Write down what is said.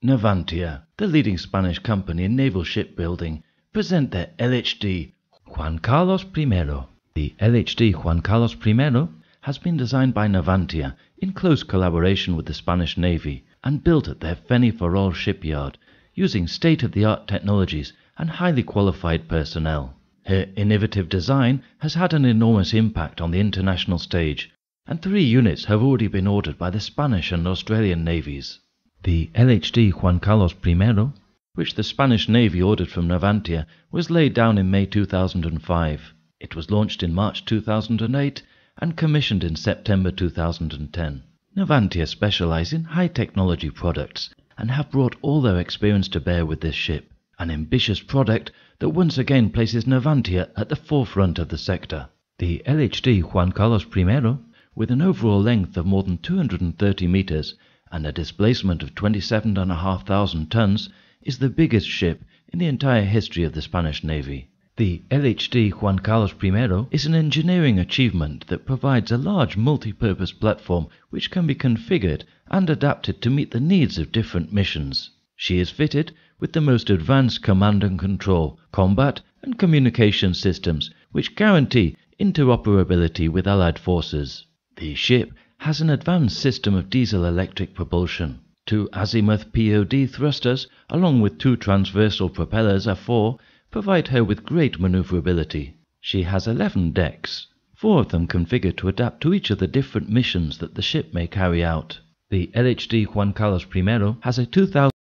Navantia, the leading Spanish company in naval shipbuilding, present their LHD Juan Carlos I. The LHD Juan Carlos I has been designed by Navantia in close collaboration with the Spanish Navy and built at their Fene Ferrol shipyard using state of the art technologies and highly qualified personnel. Her innovative design has had an enormous impact on the international stage, and three units have already been ordered by the Spanish and Australian navies. The LHD Juan Carlos I, which the Spanish Navy ordered from Navantia, was laid down in May 2005. It was launched in March 2008 and commissioned in September 2010. Navantia specialize in high technology products and have brought all their experience to bear with this ship, an ambitious product that once again places Navantia at the forefront of the sector. The LHD Juan Carlos I, with an overall length of more than 230 meters and a displacement of 27,500 tons, is the biggest ship in the entire history of the Spanish Navy. The LHD Juan Carlos I is an engineering achievement that provides a large multi-purpose platform which can be configured and adapted to meet the needs of different missions. She is fitted with the most advanced command and control, combat and communication systems which guarantee interoperability with allied forces. The ship has an advanced system of diesel-electric propulsion. Two azimuth POD thrusters, along with two transversal propellers A4, provide her with great maneuverability. She has 11 decks, four of them configured to adapt to each of the different missions that the ship may carry out. The LHD Juan Carlos I has a 2000